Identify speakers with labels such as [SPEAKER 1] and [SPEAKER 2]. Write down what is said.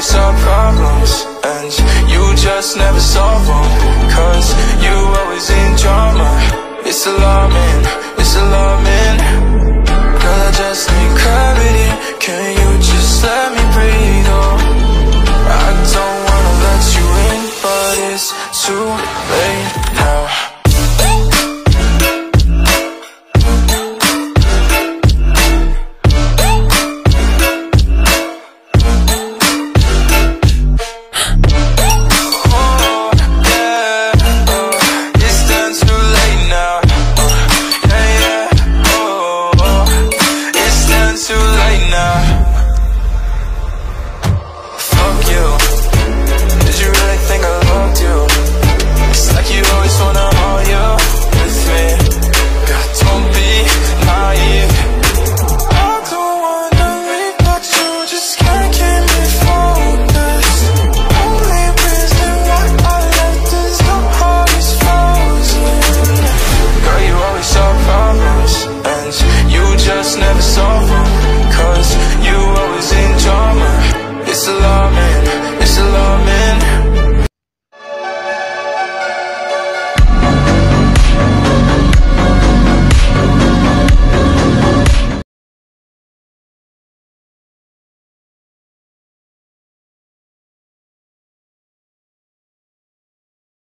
[SPEAKER 1] always our problems And you just never solve them. Cause you always in drama. It's alarming, it's alarming. Girl, I just need clarity. Can you just let me breathe, oh I don't wanna let you in But it's too late.